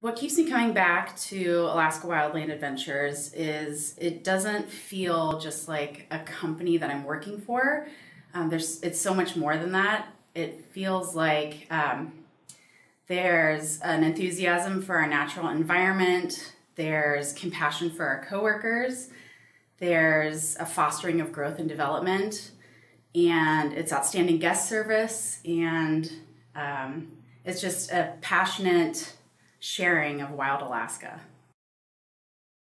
What keeps me coming back to Alaska Wildland Adventures is it doesn't feel just like a company that I'm working for. Um, there's it's so much more than that. It feels like um, there's an enthusiasm for our natural environment. There's compassion for our coworkers. There's a fostering of growth and development, and it's outstanding guest service, and um, it's just a passionate sharing of wild Alaska.